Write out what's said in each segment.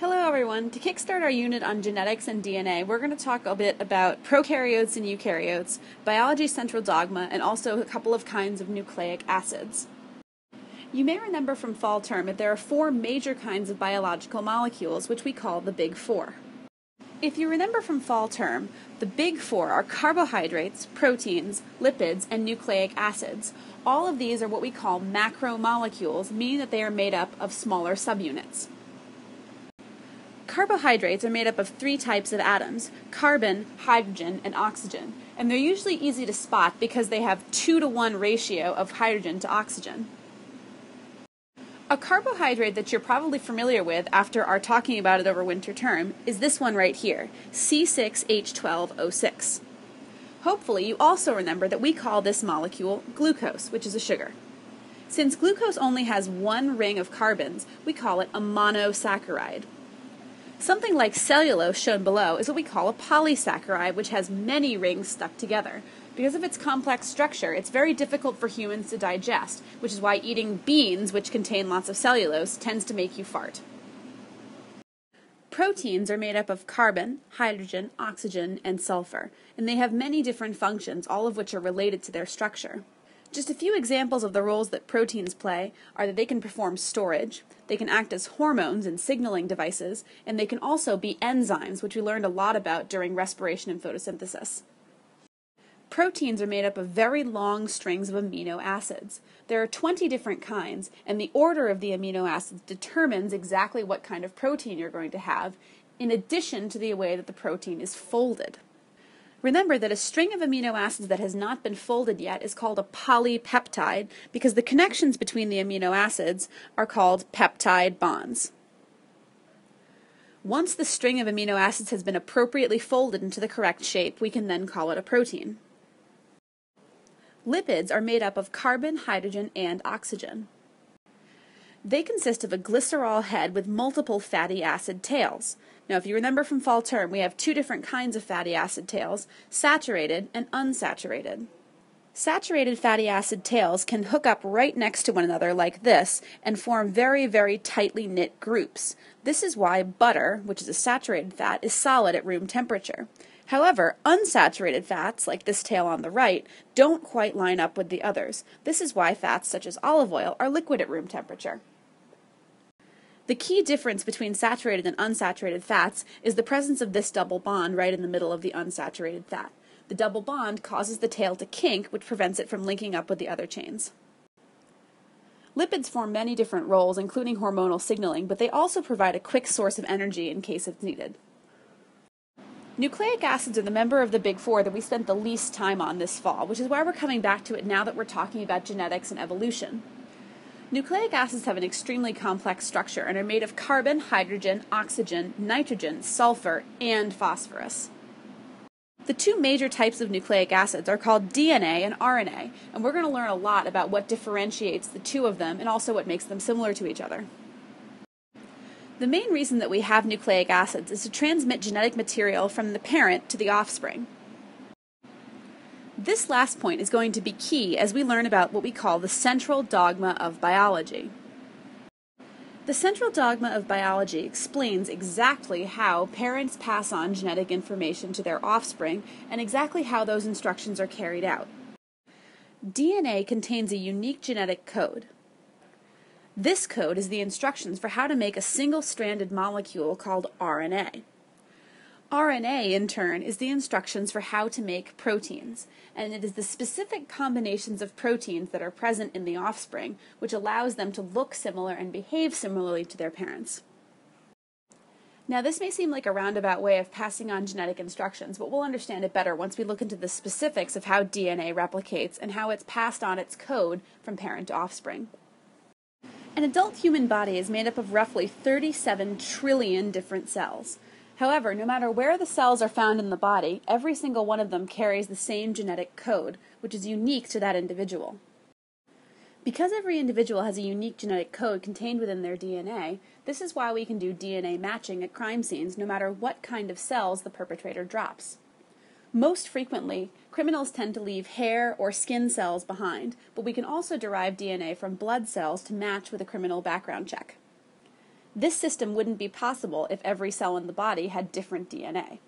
Hello, everyone. To kickstart our unit on genetics and DNA, we're going to talk a bit about prokaryotes and eukaryotes, biology's central dogma, and also a couple of kinds of nucleic acids. You may remember from fall term that there are four major kinds of biological molecules, which we call the Big Four. If you remember from fall term, the Big Four are carbohydrates, proteins, lipids, and nucleic acids. All of these are what we call macromolecules, meaning that they are made up of smaller subunits. Carbohydrates are made up of three types of atoms carbon, hydrogen, and oxygen. And they're usually easy to spot because they have 2 to 1 ratio of hydrogen to oxygen. A carbohydrate that you're probably familiar with after our talking about it over winter term is this one right here, C6H12O6. Hopefully, you also remember that we call this molecule glucose, which is a sugar. Since glucose only has one ring of carbons, we call it a monosaccharide. Something like cellulose, shown below, is what we call a polysaccharide, which has many rings stuck together. Because of its complex structure, it's very difficult for humans to digest, which is why eating beans, which contain lots of cellulose, tends to make you fart. Proteins are made up of carbon, hydrogen, oxygen, and sulfur, and they have many different functions, all of which are related to their structure. Just a few examples of the roles that proteins play are that they can perform storage, they can act as hormones and signaling devices, and they can also be enzymes, which we learned a lot about during respiration and photosynthesis. Proteins are made up of very long strings of amino acids. There are 20 different kinds, and the order of the amino acids determines exactly what kind of protein you're going to have, in addition to the way that the protein is folded. Remember that a string of amino acids that has not been folded yet is called a polypeptide because the connections between the amino acids are called peptide bonds. Once the string of amino acids has been appropriately folded into the correct shape, we can then call it a protein. Lipids are made up of carbon, hydrogen, and oxygen. They consist of a glycerol head with multiple fatty acid tails. Now, if you remember from fall term, we have two different kinds of fatty acid tails saturated and unsaturated. Saturated fatty acid tails can hook up right next to one another like this and form very, very tightly knit groups. This is why butter, which is a saturated fat, is solid at room temperature. However, unsaturated fats, like this tail on the right, don't quite line up with the others. This is why fats such as olive oil are liquid at room temperature. The key difference between saturated and unsaturated fats is the presence of this double bond right in the middle of the unsaturated fat. The double bond causes the tail to kink, which prevents it from linking up with the other chains. Lipids form many different roles, including hormonal signaling, but they also provide a quick source of energy in case it's needed. Nucleic acids are the member of the Big Four that we spent the least time on this fall, which is why we're coming back to it now that we're talking about genetics and evolution. Nucleic acids have an extremely complex structure and are made of carbon, hydrogen, oxygen, nitrogen, sulfur, and phosphorus. The two major types of nucleic acids are called DNA and RNA, and we're going to learn a lot about what differentiates the two of them and also what makes them similar to each other. The main reason that we have nucleic acids is to transmit genetic material from the parent to the offspring. This last point is going to be key as we learn about what we call the central dogma of biology. The central dogma of biology explains exactly how parents pass on genetic information to their offspring and exactly how those instructions are carried out. DNA contains a unique genetic code. This code is the instructions for how to make a single stranded molecule called RNA. RNA, in turn, is the instructions for how to make proteins, and it is the specific combinations of proteins that are present in the offspring which allows them to look similar and behave similarly to their parents. Now, this may seem like a roundabout way of passing on genetic instructions, but we'll understand it better once we look into the specifics of how DNA replicates and how it's passed on its code from parent to offspring. An adult human body is made up of roughly 37 trillion different cells. However, no matter where the cells are found in the body, every single one of them carries the same genetic code, which is unique to that individual. Because every individual has a unique genetic code contained within their DNA, this is why we can do DNA matching at crime scenes no matter what kind of cells the perpetrator drops. Most frequently, criminals tend to leave hair or skin cells behind, but we can also derive DNA from blood cells to match with a criminal background check. This system wouldn't be possible if every cell in the body had different DNA.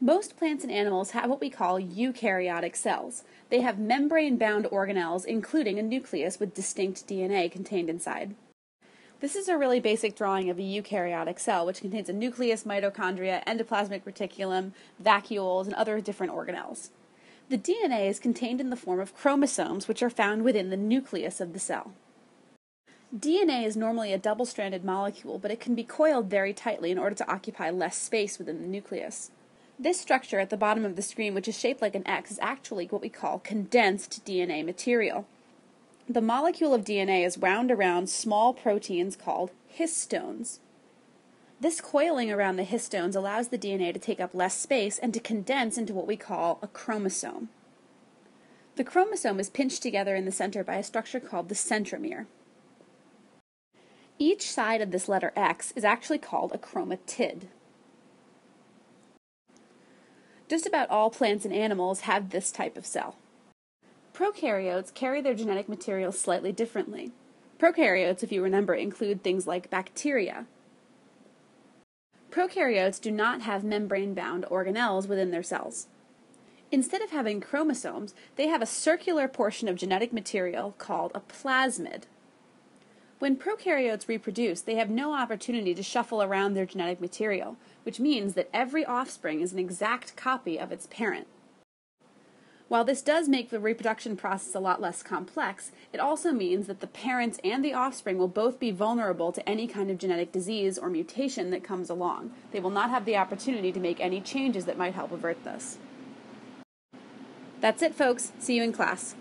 Most plants and animals have what we call eukaryotic cells. They have membrane bound organelles, including a nucleus with distinct DNA contained inside. This is a really basic drawing of a eukaryotic cell, which contains a nucleus, mitochondria, endoplasmic reticulum, vacuoles, and other different organelles. The DNA is contained in the form of chromosomes, which are found within the nucleus of the cell. DNA is normally a double stranded molecule, but it can be coiled very tightly in order to occupy less space within the nucleus. This structure at the bottom of the screen, which is shaped like an X, is actually what we call condensed DNA material. The molecule of DNA is wound around small proteins called histones. This coiling around the histones allows the DNA to take up less space and to condense into what we call a chromosome. The chromosome is pinched together in the center by a structure called the centromere. Each side of this letter X is actually called a chromatid. Just about all plants and animals have this type of cell. Prokaryotes carry their genetic material slightly differently. Prokaryotes, if you remember, include things like bacteria. Prokaryotes do not have membrane bound organelles within their cells. Instead of having chromosomes, they have a circular portion of genetic material called a plasmid. When prokaryotes reproduce, they have no opportunity to shuffle around their genetic material, which means that every offspring is an exact copy of its parent. While this does make the reproduction process a lot less complex, it also means that the parents and the offspring will both be vulnerable to any kind of genetic disease or mutation that comes along. They will not have the opportunity to make any changes that might help avert this. That's it, folks. See you in class.